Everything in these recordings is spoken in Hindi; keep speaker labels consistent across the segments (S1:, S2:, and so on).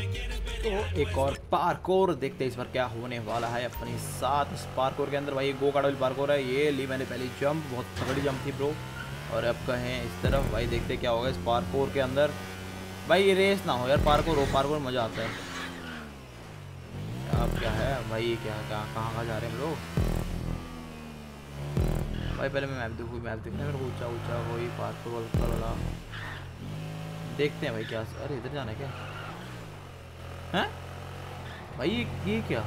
S1: तो एक और पार्कोर देखते हैं इस बार क्या होने वाला है अपने साथ इस पार्कोर के अंदर। भाई गो कार्ड पार्कोर है। ये ली मैंने पहली जंप बहुत तगड़ी जंप थी ब्रो और अब कहें इस तरफ़, भाई, देखते क्या होगा इस पार्कोर के अंदर। भाई, ये रेस ना हो यार पार्कोर हो पार्कोर मज़ा आता है। अब क्या है? भाई क्या, कहाँ कहाँ जा रहे हैं लोग? भाई, पहले मैं मैप देखूँ मैप मेरे को ऊँचा ऊँचा, वही पार्कोर वाला। देखते हैं भाई क्या अरे, इधर जाना है क्या? हैं? भाई, ये ये क्या?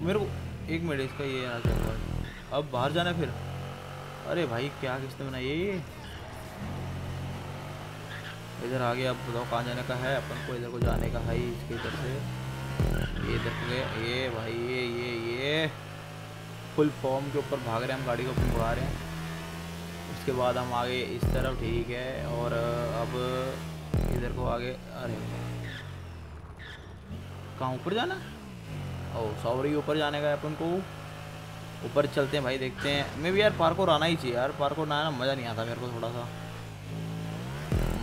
S1: मेरे को एक मिनट, इसका ये आना चाहिए अब बाहर जाना फिर? अरे भाई, क्या किसने बनाया ये? इधर आ गया अब बताओ कहाँ जाने का है? अपन को इधर को जाने का है इसके इधर से। ये इधर गए। ये भाई, ये ये ये। फुल फॉर्म के ऊपर भाग रहे हैं, हम गाड़ी को अपन भगा रहे हैं। उसके बाद हम आगे इस तरफ़, ठीक है, और अब इधर को आगे, अरे, कहाँ, ऊपर जाना? ओ, सॉरी, ऊपर जाने का अपन को। ऊपर चलते हैं भाई, देखते हैं। मैं भी यार पार्कोर आना ही चाहिए यार पार्कोर ना आना मज़ा नहीं आता मेरे को थोड़ा सा।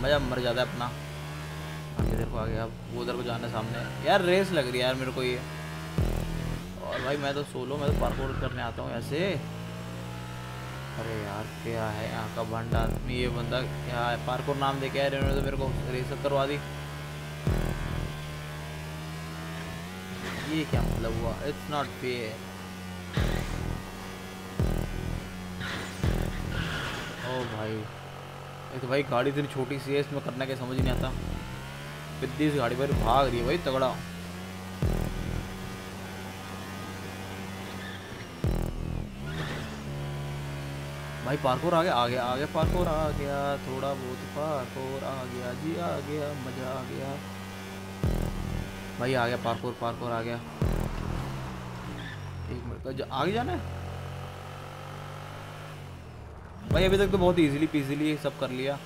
S1: मज़ा मर जाता है अपना। इधर को आ गया अब वो उधर को जाना सामने। यार, रेस लग रही है यार मेरे को ये। और भाई, मैं तो सोलो मैं तो पार्कोर करने आता हूँ ऐसे। अरे यार, क्या है? यहाँ का भंडा आदमी, ये बंदा क्या है? पार्कोर नाम दे के यार इन्होंने तो मेरे को रेस करवा दी। ये क्या मतलब हुआ? इट्स नॉट फेयर ओ भाई, एक तो भाई गाड़ी इतनी छोटी सी है, इसमें करना क्या समझ नहीं आता। पिद्दी सी गाड़ी पर भाग रही है भाई, तगड़ा। भाई पार्कोर आ गया आ गया आ गया पार्कोर आ गया, थोड़ा बहुत पार्कोर आ गया जी, आ गया, मज़ा आ गया। भाई आ गया पार्कोर पार्कोर आ गया। एक मिनट का आगे जाना है? भाई अभी तक तो बहुत इजीली पीजीली सब कर लिया।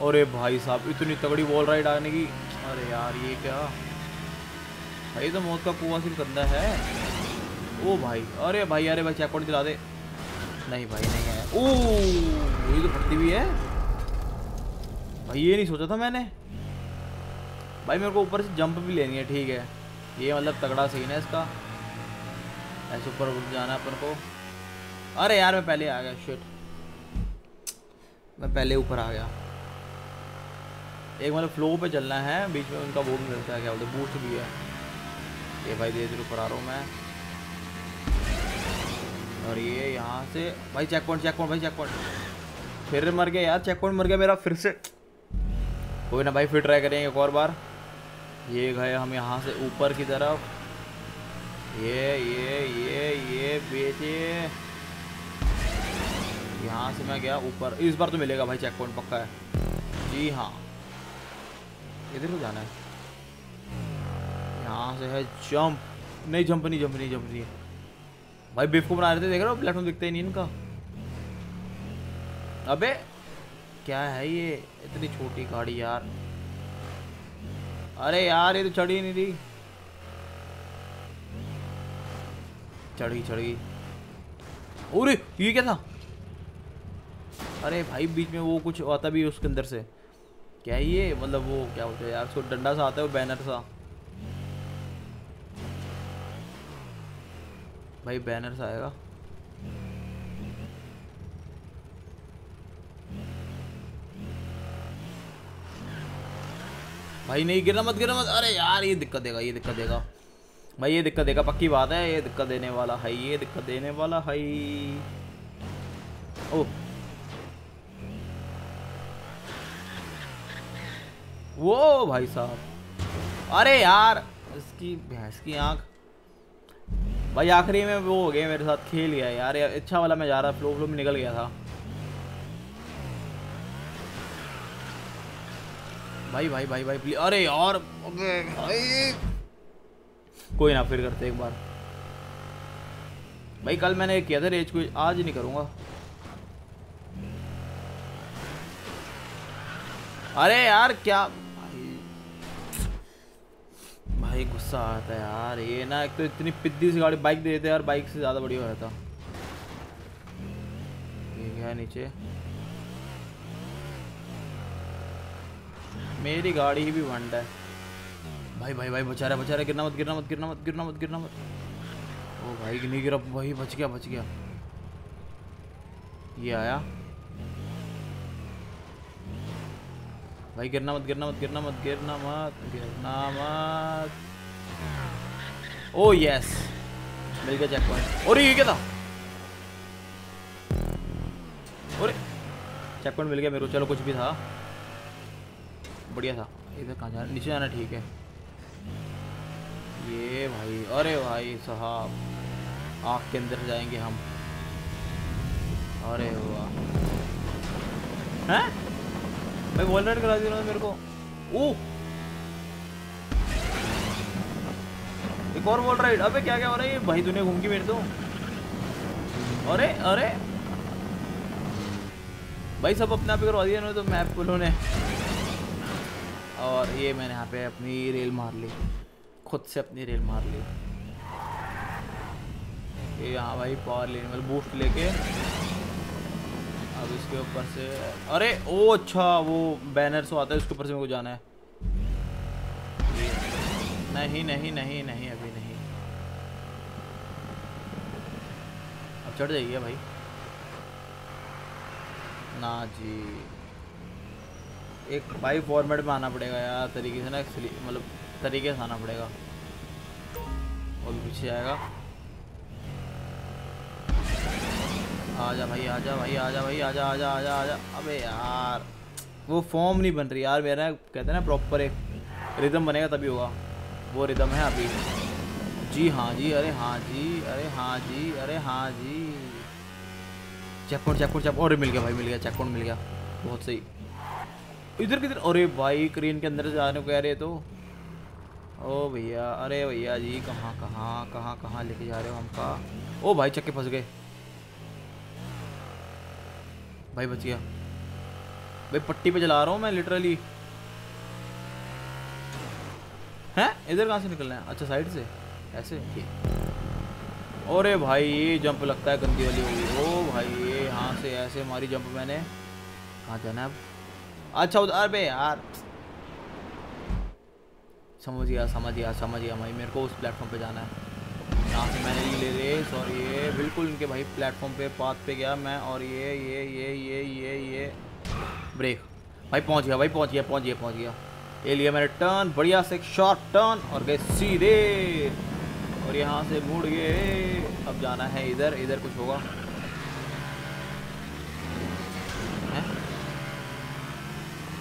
S1: अरे भाई साहब, इतनी तगड़ी वॉल राइड आने की। अरे यार, ये क्या? भाई तो मौत का कुआ सिर्फ़ करना है। ओ भाई, अरे भाई अरे भाई चेक पॉइंट दिला दे। नहीं भाई, नहीं। ओ, ये तो फटती हुई है। भाई, ये नहीं सोचा था मैंने। भाई, मेरे को ऊपर से जंप भी लेनी है, ठीक है। ये मतलब तगड़ा सीन है इसका। ऐसे ऊपर जाना है अपन को। अरे यार, मैं पहले आ गया शिट मैं पहले ऊपर आ गया। एक मतलब फ्लो पे चलना है, बीच में उनका वो भी मिलता है, क्या बोलते बूस्ट भी है। ये भाई धीरे धीरे ऊपर आ रहा हूँ मैं। और ये यहाँ से, भाई चेक पॉइंट चेक पॉइंट भाई चेक पॉइंट फिर मर गया यार चेक पॉइंट मर गया मेरा, फिर से। कोई ना भाई, फिर ट्राई करेंगे एक और बार। ये गए हम यहाँ से ऊपर की तरफ़। ये ये ये ये बेचे यहाँ से मैं गया ऊपर। इस बार तो मिलेगा भाई चेक पॉइंट पक्का है। जी हाँ। इधर को जाना है। यहाँ से है जंप नहीं जंप नहीं जंप नहीं जंप नहीं भाई बिफ को बना रहे थे देख रहे हो? प्लेटफॉर्म दिखता ही नहीं इनका। अबे, क्या है ये? इतनी छोटी गाड़ी यार। अरे यार, ये तो चढ़ी नहीं रही चढ़ी चढ़ी। अरे ये क्या था? अरे भाई, बीच में वो कुछ आता भी उसके अंदर से। क्या ये? मतलब वो, क्या बोलते हैं यार, उसको डंडा सा आता है, वो बैनर सा। भाई बैनर सा आएगा। भाई नहीं, गिरना मत गिरना मत। अरे यार, ये दिक्कत देगा, ये दिक्कत देगा। भाई ये दिक्कत देगा, पक्की बात है, ये दिक्कत देने वाला है, ये दिक्कत देने वाला है। ओ। वो भाई साहब। अरे यार, इसकी भैंस की आँख भाई आखिरी में वो हो गया मेरे साथ, खेल गया यार अच्छा वाला मैं जा रहा, फ्लो फ्लो में निकल गया था। भाई भाई भाई भाई प्लीज़ अरे यार भाई। कोई ना, फिर करते एक बार। भाई, कल मैंने किया था रेज को आज नहीं करूँगा। अरे यार, क्या भाई गुस्सा आता है यार। ये ना एक तो इतनी पिद्दी सी गाड़ी बाइक दे देते यार, बाइक से ज़्यादा बढ़िया हो जाता। ये गया नीचे? मेरी गाड़ी ही भी वंड है। भाई भाई भाई बचा रहा बचा रहा गिरना मत गिरना मत गिरना मत गिरना मत गिरना मत। ओ भाई नहीं गिरा वही बच गया बच गया। ये आया? भाई, गिरना मत गिरना मत गिरना मत गिरना मत गिरना मत। ओ यस मिल गया चेक पॉइंट और ये क्या था? और चेक पॉइंट मिल गया मेरे को। चलो, कुछ भी था। बढ़िया था। इधर कहाँ जाना नीचे जाना ठीक है। ये भाई, अरे भाई साहब। आँख के अंदर जाएँगे हम। अरे वाह। हैं? भाई वॉल राइड करा दिया मेरे को। ओ! एक और वॉल राइड अबे क्या क्या हो रहा है ये? भाई दुनिया घूम की मेरे तो। अरे अरे! भाई, सब अपने आप ही करवा दिया तो मैप पुलों ने और ये मैंने यहाँ पे अपनी रेल मार ली। खुद से अपनी रेल मार ली। ये यहाँ भाई पावर लेने वाले बूस्ट लेके अब इसके ऊपर से, अरे, ओ अच्छा वो बैनर सो आता है उसके ऊपर से मेरे को जाना है। नहीं नहीं नहीं नहीं, अभी नहीं। अब चढ़ जाइए भाई? ना जी। एक भाई फॉर्मेट में आना पड़ेगा यार, तरीके से ना मतलब तरीके से आना पड़ेगा। और पीछे आएगा आजा भाई आजा भाई आजा भाई, आजा आजा आजा आजा। अबे यार, वो फॉर्म नहीं बन रही यार मेरा, कहते हैं ना प्रॉपर एक रिदम बनेगा तभी होगा। वो रिदम है अभी। जी हाँ जी, अरे हाँ जी, अरे हाँ जी, अरे हाँ जी। चेकपॉइंट चेकपॉइंट चेक और मिल गया भाई, मिल गया चेकपॉइंट मिल गया। बहुत सही। इधर किधर, अरे भाई क्रेन के अंदर जाने को कह रहे तो। ओ भैया, अरे भैया जी, कहाँ कहाँ कहाँ कहाँ लेके जा रहे हो हमका? ओ भाई, चक्के फंस गए। भाई बच गया। भाई पट्टी पे चला रहा हूँ मैं लिटरली हैं? इधर कहाँ से निकलना है? अच्छा साइड से। ऐसे? अरे भाई, ये जंप लगता है गंदी वाली होगी ओ भाई, ये यहाँ से ऐसे मारी जंप मैंने। कहाँ जाना है अब? अच्छा उधर अरे यार। समझ गया समझ गया समझ गया भाई, मेरे को उस प्लेटफॉर्म पे जाना है। यहाँ से मैंने ले रेस और ये बिल्कुल इनके भाई प्लेटफॉर्म पे पाथ पे गया मैं और ये ये ये ये ये ये। ब्रेक भाई पहुँच गया, भाई पहुँच गया पहुँच गया पहुँच गया। ये लिया मैंने टर्न बढ़िया से एक शॉर्ट टर्न और गए सीधे। और यहाँ से मुड़ गए। अब जाना है इधर इधर कुछ होगा।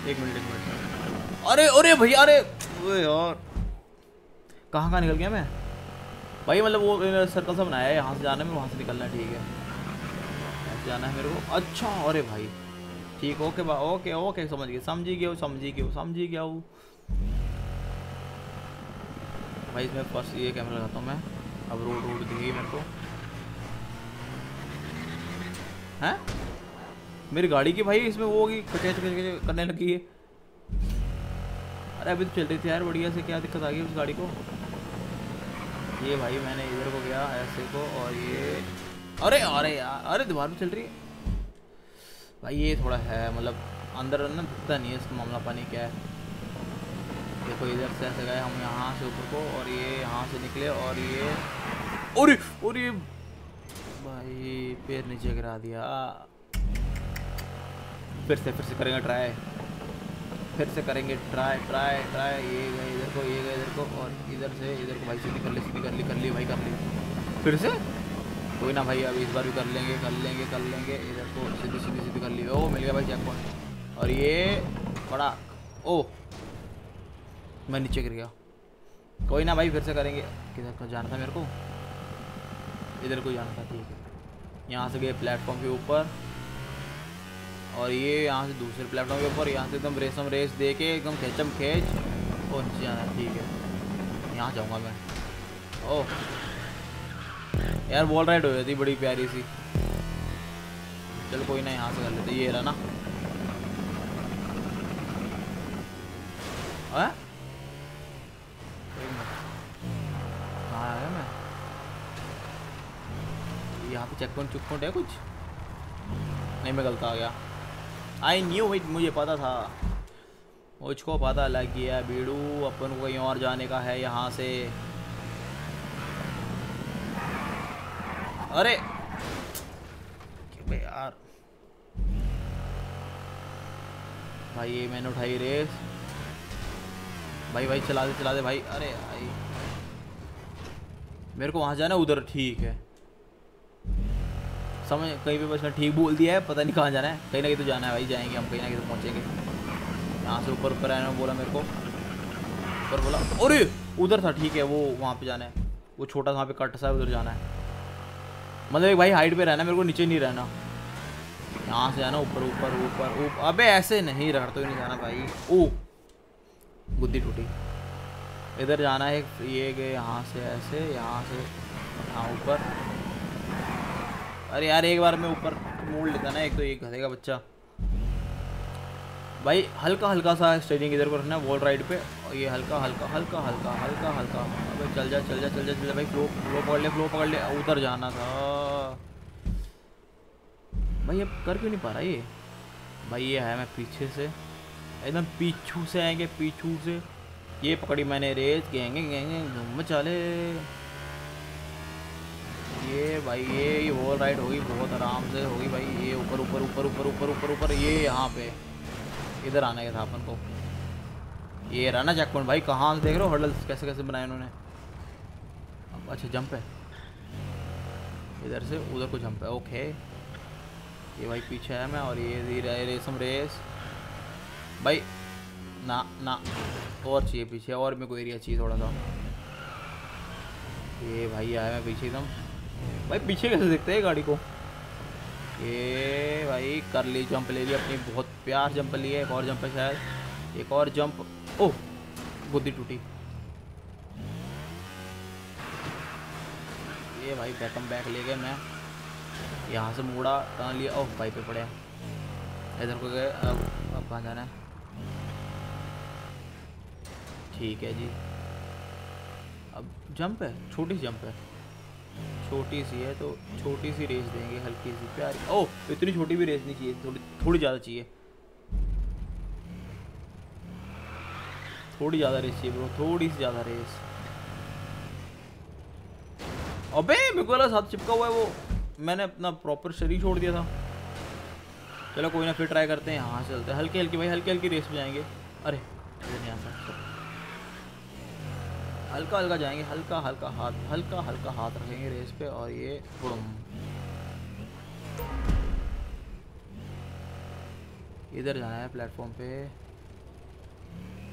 S1: एक मिनट एक मिनट। अरे अरे भैया, अरे यार। कहाँ कहाँ निकल गया मैं? भाई मतलब वो सर्कल सा बनाया है, यहाँ से जाना है वहाँ से निकलना है, ठीक है। जाना है मेरे को। अच्छा अरे भाई, ठीक, ओके बा, ओके ओके, समझ गए समझी गया समझी गया समझी गया भाई, इसमें फ़र्स्ट ये कैमरा लगाता हूँ मैं। अब रोड रोड दिखेगी मेरे को। हैं? मेरी गाड़ी की भाई, इसमें वो होगी कचेच करने लगी है। अरे, अभी तो चल रही थी यार, बढ़िया से, क्या दिक्कत आ गई उस गाड़ी को? ये भाई मैंने इधर को गया, ऐसे को, और ये अरे अरे यार, अरे दीवार में चल रही है। भाई ये थोड़ा है मतलब अंदर ना दिखता नहीं है इसका मामला पानी क्या है। देखो, इधर से ऐसे गए हम यहाँ से ऊपर को, और ये यहाँ से निकले, और ये और और ये भाई, पैर नीचे गिरा दिया। फिर से फिर से करेंगे ट्राई। फिर से करेंगे ट्राई ट्राई ट्राई, ये गए, इधर को, ये गए, इधर को, और इधर से, इधर को भाई सीधी कर ली, सीधी कर ली कर ली, भाई कर ली। फिर से? कोई ना भाई, अभी इस बार भी कर लेंगे कर लेंगे कर लेंगे, इधर को, सीधी सीधी सीधी कर ली। ओ, मिल गया भाई चेक पॉइंट और ये बड़ा, ओ, मैं नीचे गिर गया। कोई ना भाई, फिर से करेंगे। किधर को जाना था मेरे को? इधर को जाना था, ठीक है। यहाँ से गए प्लेटफॉर्म के ऊपर। और ये यहाँ से दूसरे प्लेटफॉर्म के ऊपर, यहाँ से एकदम रेसम रेस दे के एकदम खेचम खेच नीचे जाना, ठीक है। यहाँ जाऊँगा मैं। ओह। यार वॉल राइड हो जाती बड़ी प्यारी सी। चल कोई ना, यहाँ से कर लेते ये रहा ना। आया मैं? यहाँ पे चेक पॉइंट चुक पॉइंट है कुछ? नहीं, मैं गलत आ गया। आई न्यू इट मुझे पता था। मुझको पता लग गया, बीड़ू, अपन को कहीं और जाने का है यहाँ से। अरे! यार? भाई, ये मैंने उठाई रेस। भाई भाई, चला दे चला दे, भाई। अरे, भाई। मेरे को वहाँ जाना उधर ठीक है। समझ, कहीं पे बस मैं ठीक बोल दिया है, पता नहीं कहाँ जाना है। कहीं ना कहीं तो जाना है भाई, जाएँगे हम, कहीं ना कहीं तो पहुँचेंगे। यहाँ से ऊपर ऊपर आने बोला मेरे को। ऊपर बोला, अरे, उधर था, ठीक है, वो वहाँ पे जाना है। वो छोटा वहाँ पे कट सा है, उधर जाना है। मतलब एक भाई हाइट पे रहना, मेरे को नीचे नहीं रहना। यहाँ से जाना ऊपर ऊपर ऊपर ऊपर अबे ऐसे नहीं रख तो नहीं जाना भाई। ओ, बुद्धि टूटी। इधर जाना है, ये गए, यहाँ से ऐसे, यहाँ से, यहाँ ऊपर। अरे यार, एक बार मैं ऊपर मोड़ लेता ना, एक तो ये घसे का बच्चा। भाई हल्का हल्का सा स्टेरिंग इधर को रखना वॉल राइड पे। और ये हल्का हल्का हल्का हल्का हल्का हल्का। अबे, चल जा चल जा चल जा चल जा, भाई फ्लो फ्लो पकड़ ले फ्लो पकड़ ले। उधर जाना था। भाई, अब कर क्यों नहीं पा रहा ये? भाई, ये है मैं पीछे से। एकदम पीछू से आएँगे, पीछू से। ये पकड़ी मैंने रेत, गेंगे गेंगे, घूम चले ये भाई, ये वॉल राइड होगी, बहुत आराम से होगी भाई। ये ऊपर ऊपर ऊपर ऊपर ऊपर ऊपर ऊपर, ये यहाँ पे। इधर आने का था अपन को। ये रहा ना चेक पॉइंट भाई, कहाँ से देख रहे हो हर्डल्स कैसे कैसे बनाए उन्होंने अब अच्छा जंप है। इधर से, उधर को जंप है। ओके ये भाई, पीछे है मैं और ये रहे रेसम रेस। भाई, ना ना, और चाहिए पीछे, और मेरे को एरिया चाहिए थोड़ा सा। ये भाई, आया मैं पीछे एकदम। भाई, पीछे कैसे देखते हैं गाड़ी को? ये भाई, कर ली जंप ले ली अपनी, बहुत प्यार जंप ली है, एक और जंप है शायद। एक और जंप ओह, बुद्धि टूटी। ये भाई बैकम बैक ले गए मैं। यहाँ से मुड़ा टर्न लिया, ओह, भाई पे पड़े। इधर को गए, अब अब कहाँ जाना है? ठीक है जी। अब जंप है, छोटी जंप है। छोटी सी है तो छोटी सी रेस देंगे, हल्की सी, प्यारी। ओह, इतनी छोटी भी रेस नहीं चाहिए, थोड़ी थोड़ी ज़्यादा चाहिए। थोड़ी ज़्यादा रेस चाहिए ब्रो थोड़ी सी ज़्यादा रेस। अबे, मेरे को लगा साथ चिपका हुआ है वो। मैंने अपना प्रॉपर शरीर छोड़ दिया था। चलो, कोई ना, फिर ट्राई करते हैं। यहाँ चलते हैं। हल्की हल्की, भाई, हल्की हल्की रेस में जाएँगे। अरे, नहीं आता। हल्का हल्का जाएँगे, हल्का हल्का हाथ, हल्का हल्का हाथ रखेंगे रेस पे और ये बुड़म। इधर जाना है प्लेटफॉर्म पे।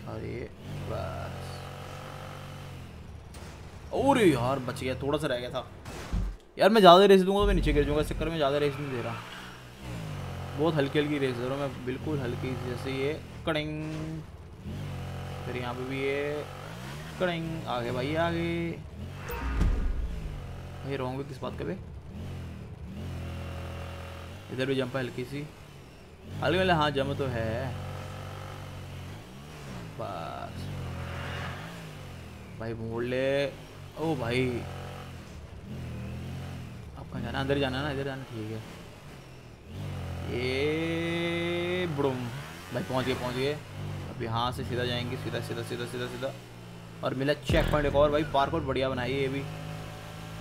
S1: और ये बस। और यार, बच गया, थोड़ा सा रह गया था। यार, मैं ज़्यादा रेस दूँगा तो मैं नीचे गिर जाऊँगा चक्कर में ज़्यादा रेस नहीं दे रहा। बहुत हल्की हल्की रेस दे रहा हूँ मैं, बिल्कुल हल्की जैसे ये कड़िंग। फिर यहाँ पे भी ये कड़िंग आगे भाई आगे। भाई रहोगे किस बात का पे इधर भी जंप है हल्की सी। हल्के वाले हाँ जम तो है। बस। भाई, मोड़ ले। ओ भाई। कहाँ जाना अंदर जाना ना? इधर जाना ठीक है। ये बुड़म। भाई, पहुँच गए पहुँच गए। अब यहाँ से सीधा जाएँगे। सीधा सीधा सीधा सीधा सीधा। और मिला चेक पॉइंट एक और भाई पार्क बढ़िया बनाई ये भी।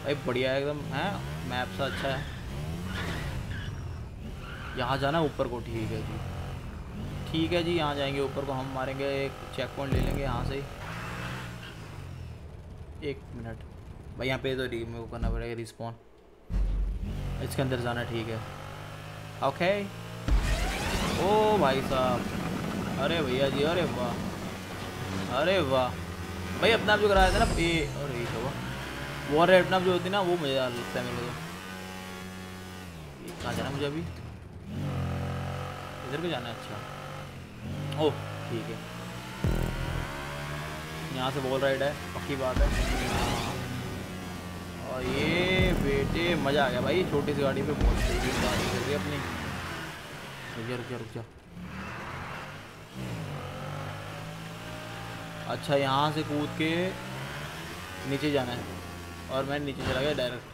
S1: भाई बढ़िया एकदम, है? मैप सा अच्छा है। यहाँ जाना ऊपर को, ठीक है जी। ठीक है जी, यहाँ जाएँगे, ऊपर को हम मारेंगे, एक चेक पॉइंट ले लेंगे यहाँ से एक मिनट। भाई यहाँ पे तो रिमूव करना पड़ेगा रिस्पॉन इसके अंदर जाना ठीक है। ओके ओ भाई साहब। अरे भैया जी, अरे वाह। अरे वाह। भाई, अपना जो कराया था ना, ये अरे ये क्या वॉर रेड अपना जो होती है ना, वो मुझे लगता है मेरे को कहाँ जाना मुझे अभी? इधर को जाना है? अच्छा। ओह, ठीक है। यहाँ से बॉल राइड है, पक्की बात है। हाँ। और ये बेटे, मज़ा आ गया भाई, छोटी सी गाड़ी पे बहुत तेज़ी गाड़ी रही अपनी। रुक जा रुक जा रुक जा। अच्छा यहाँ से कूद के नीचे जाना है। और मैं नीचे चला गया डायरेक्ट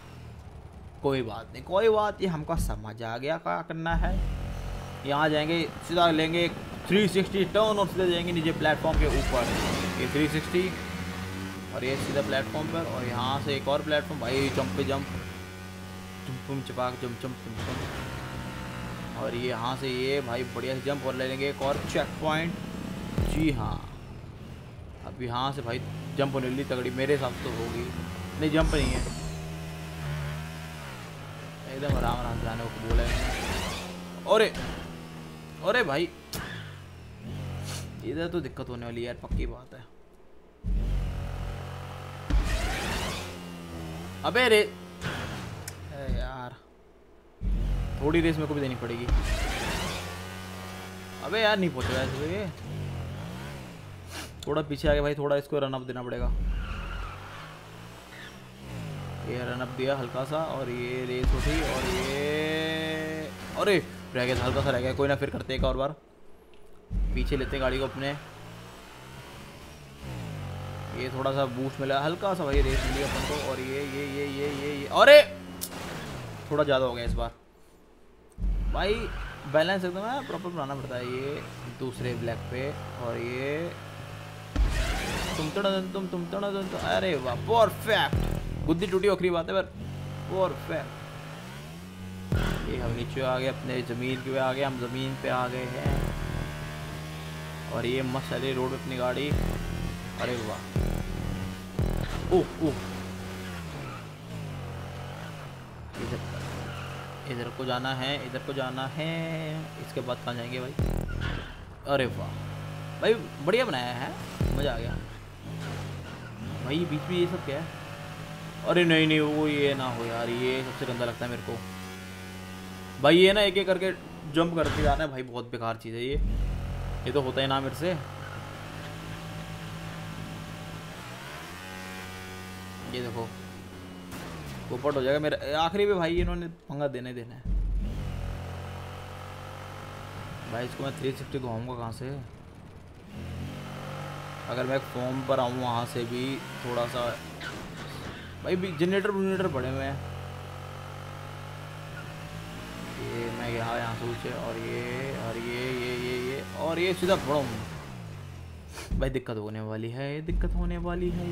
S1: कोई बात नहीं, कोई बात ये हमको समझ आ गया क्या करना है। यहाँ जाएँगे, सीधा लेंगे 360 टर्न और सीधा जाएँगे नीचे प्लेटफॉर्म के ऊपर। ये 360 और ये सीधा प्लेटफॉर्म पर और यहाँ से एक और प्लेटफॉर्म भाई जंप पे जंप चुम चुम चपाक जम चम चुम चुम और ये यहाँ से ये, भाई, बढ़िया से जंप और ले लेंगे एक और चेक पॉइंट जी हाँ। अब यहाँ से भाई जंप होने ली तगड़ी, मेरे हिसाब से तो होगी। नहीं जंप नहीं है। एकदम आराम आराम जाने को बोला है। अरे अरे भाई। इधर तो दिक्कत होने वाली यार, पक्की बात है। अबे रे। यार। थोड़ी रेस मेरे को भी देनी पड़ेगी। अबे यार, नहीं पहुँच रहा है थोड़ा पीछे आगे भाई थोड़ा इसको रन अप देना पड़ेगा। ये रन अप दिया हल्का सा और ये रेस उठी और ये अरे, रह गया हल्का सा रह गया, कोई ना, फिर करते एक और बार। पीछे लेते गाड़ी को अपने। ये थोड़ा सा बूस्ट मिला, हल्का सा भाई रेस मिली अपन को और ये ये ये ये ये अरे! थोड़ा ज़्यादा हो गया इस बार। भाई बैलेंस एकदम प्रॉपर बनाना पड़ता है ये दूसरे ब्लैक पे और ये तुम तुम तुम अरे परफेक्ट बुद्धि टूटी बात है पर। परफेक्ट ये हम नीचे आ गए, अपने ज़मीन आ गए, हम ज़मीन पे आ गए हैं। और ये मस्त चली रोड अपनी गाड़ी। अरे वाह। इधर इधर को जाना है, इधर को जाना है। इसके बाद कहाँ जाएँगे भाई? अरे वाह। भाई, बढ़िया बनाया है। मज़ा आ गया। भाई, बीच में ये सब क्या है? अरे नहीं नहीं, वो ये ना हो यार, ये सबसे गंदा लगता है मेरे को। भाई, ये ना एक एक करके जंप करते जाना है। भाई, बहुत बेकार चीज़ है ये। ये तो होता है ना मेरे से। ये देखो। पोपट हो जाएगा मेरा। आखिरी में भाई इन्होंने पंगा देने देना है। भाई, इसको मैं थ्री सिक्सटी घुमाऊँगा कहाँ से? अगर मैं फॉर्म पर आऊँ वहाँ से भी थोड़ा सा। भाई जनरेटर वनरेटर पड़े हुए हैं। ये मैं यहाँ यहाँ सोचे और ये और ये ये ये ये, और ये सीधा पढ़ो भाई, दिक्कत होने वाली है, दिक्कत होने वाली है।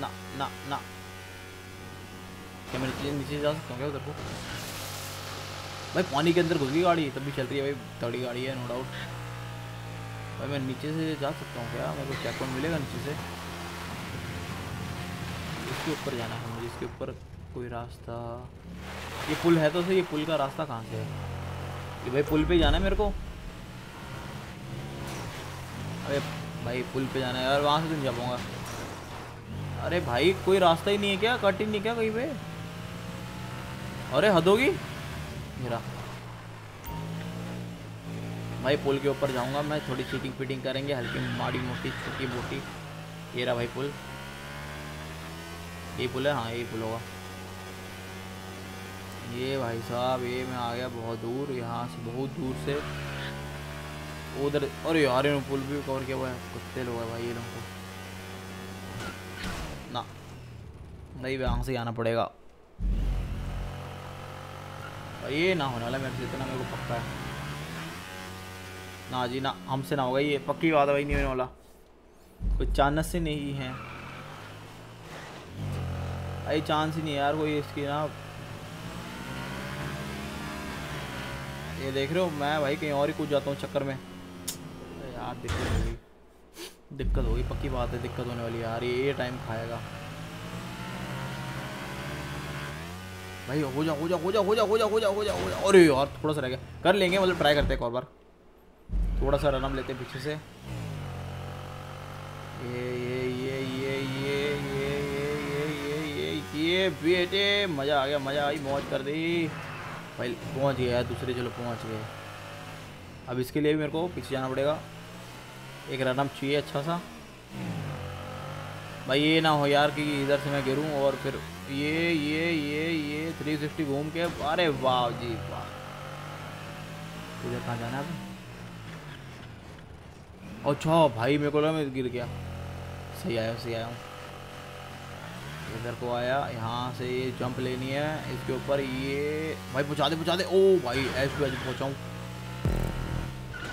S1: ना ना ना। क्या, मैं नीचे नीचे जा सकता हूँ क्या उधर को? भाई पानी के अंदर घुस गई गाड़ी, तब भी चल रही है भाई, तगड़ी गाड़ी है नो डाउट भाई मैं नीचे से जा सकता हूँ क्या? मेरे को चेक पॉइंट मिलेगा नीचे से? इसके ऊपर जाना है मुझे, इसके ऊपर कोई रास्ता। ये पुल है तो सही, ये पुल का रास्ता कहाँ से है? ये भाई पुल पे जाना है मेरे को? अरे भाई, पुल पे जाना है यार, वहाँ से तो नहीं जा पाऊँगा। अरे भाई, कोई रास्ता ही नहीं है क्या? कट ही नहीं क्या कहीं पे? अरे, हद होगी। मेरा भाई, पुल के ऊपर जाऊँगा मैं, थोड़ी चीटिंग फिटिंग करेंगे, हल्की माड़ी मोटी, छोटी मोटी। ये रहा भाई पुल। ये पुल है? हाँ ये पुल होगा। ये भाई साहब, ये मैं आ गया बहुत दूर, यहाँ से बहुत दूर से। उधर और यार, इन्होंने पुल भी कवर किया हुआ है। कुत्ते लोग है भाई, ये लोगों को। ना। नहीं, वहाँ से आना पड़ेगा। ये ना होने वाला मेरे से, इतना मेरे को पक्का है। ना जी, ना, हमसे ना होगा ये, पक्की बात है भाई, नहीं होने वाला। कोई चांस ही नहीं है। भाई, चांस ही नहीं यार कोई इसकी ना। ये देख रहे हो, मैं भाई कहीं और ही कूद जाता हूँ चक्कर में। यार, दिक्कत होगी। दिक्कत होगी, पक्की बात है, दिक्कत होने वाली यार, ये टाइम खाएगा। भाई हो जा हो जा हो जाओ हो जा हो जा हो जा हो जा हो जा अरे यार थोड़ा सा रह गया कर लेंगे मतलब ट्राई करते हैं एक और बार थोड़ा सा रनम लेते हैं पीछे से ये ये ये ये ये ये ये ये ये ये ये बेटे मज़ा आ गया मज़ा आई मौज कर दी भाई पहुँच गया दूसरे चलो पहुँच गए अब इसके लिए भी मेरे को पीछे जाना पड़ेगा एक रनम चाहिए अच्छा सा भाई ये ना हो यार कि इधर से मैं गिरूं और फिर ये ये ये ये थ्री सिक्सटी घूम के, अरे वाह जी वाह। इधर कहाँ जाना है अच्छा भाई मेरे को लगा मैं गिर गया। सही आया सही आया हूँ। इधर को आया, यहाँ से ये जंप लेनी है, इसके ऊपर ये, भाई पहुँचा दे पहुँचा दे। ओ भाई एच टू पहुँचाऊँ।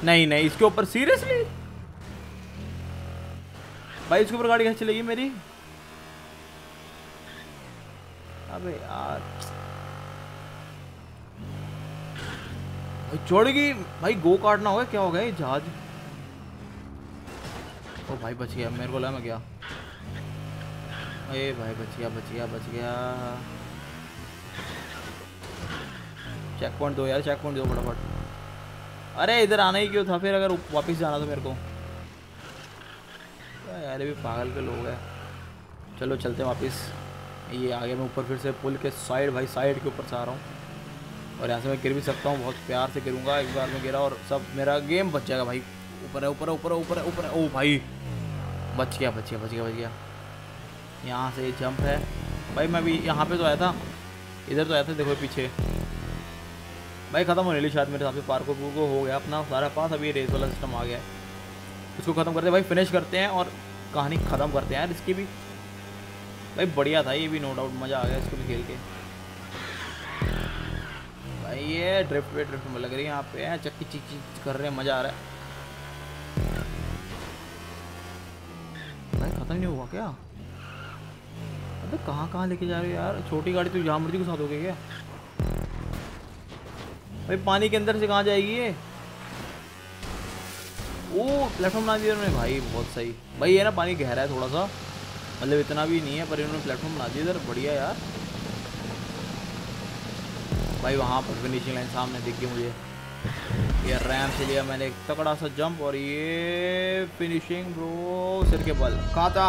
S1: नहीं नहीं, इसके ऊपर सीरियसली भाई, इसके ऊपर गाड़ी कैसे चलेगी मेरी? अबे यार। भाई छोड़ेगी भाई गो काटना होगा क्या हो गया ये जहाज़? ओ भाई बच गया, मेरे को लगा मैं गया। अरे भाई बच गया बच गया बच गया। चेक पॉइंट दो यार चेक पॉइंट दो फटाफट। अरे इधर आना ही क्यों था? फिर अगर वापस जाना था मेरे को। यार, ये भी पागल के लोग हैं। चलो, चलते हैं वापस। ये आगे मैं ऊपर फिर से पुल के साइड भाई, साइड के ऊपर से आ रहा हूँ। और यहाँ से मैं गिर भी सकता हूँ, बहुत प्यार से गिरूँगा, एक बार में गिरा और सब मेरा गेम बच जाएगा भाई। ऊपर है ऊपर है ऊपर है ऊपर है ऊपर है। ओ भाई, बच गया बच गया बच गया बच गया। यहाँ से जंप है। भाई मैं भी यहाँ पे तो आया था, इधर तो आया था, देखो पीछे। भाई ख़त्म होने लगी शायद मेरे हिसाब से पार्क को हो गया अपना सारा पास अभी रेस वाला सिस्टम आ गया है। इसको ख़त्म करते हैं, भाई फिनिश करते हैं और कहानी ख़त्म करते हैं यार, इसकी भी। भाई, बढ़िया था ये भी नो डाउट मज़ा आ गया इसको भी खेल के। भाई, ये ड्रिफ्ट पे ड्रिफ्ट में लग रही है यहाँ पे चक्की चीच चीच कर रहे हैं, मज़ा आ रहा है। भाई, ख़त्म नहीं हुआ क्या? अबे, कहाँ कहाँ लेके जा रहे हो यार? छोटी गाड़ी तो जहाँ मर्ज़ी के साथ हो गई क्या? भाई, पानी के अंदर से कहाँ जाएगी ये? ओ प्लेटफॉर्म बना दिया उन्होंने। भाई, बहुत सही। भाई, ये ना पानी गहरा है थोड़ा सा। मतलब इतना भी नहीं है, पर इन्होंने प्लेटफॉर्म बना दिया इधर। बढ़िया यार। भाई वहाँ पर फिनिशिंग लाइन सामने दिख गई मुझे। ये रैम से लिया मैंने एक तकड़ा सा जंप और ये फिनिशिंग ब्रो सिर के बल। खाता